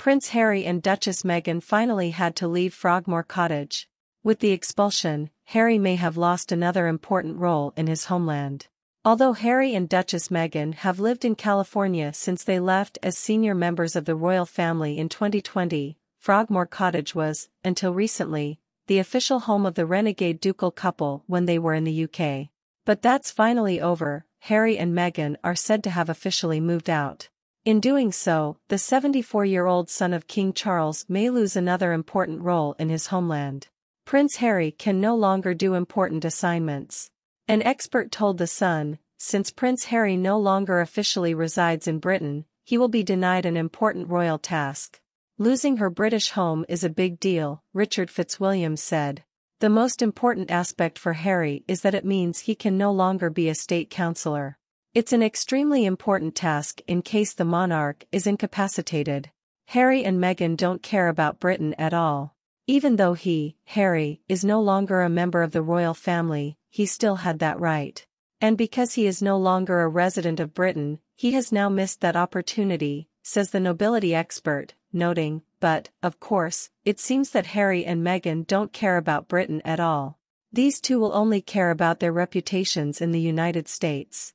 Prince Harry and Duchess Meghan finally had to leave Frogmore Cottage. With the expulsion, Harry may have lost another important role in his homeland. Although Harry and Duchess Meghan have lived in California since they left as senior members of the royal family in 2020, Frogmore Cottage was, until recently, the official home of the renegade ducal couple when they were in the UK. But that's finally over, Harry and Meghan are said to have officially moved out. In doing so, the 74-year-old son of King Charles may lose another important role in his homeland. Prince Harry can no longer do important assignments. An expert told The Sun, since Prince Harry no longer officially resides in Britain, he will be denied an important royal task. Losing her British home is a big deal, Richard Fitzwilliam said. The most important aspect for Harry is that it means he can no longer be a state councillor. It's an extremely important task in case the monarch is incapacitated. Harry and Meghan don't care about Britain at all. Even though he, Harry, is no longer a member of the royal family, he still had that right. And because he is no longer a resident of Britain, he has now missed that opportunity, says the nobility expert, noting, but, of course, it seems that Harry and Meghan don't care about Britain at all. These two will only care about their reputations in the United States.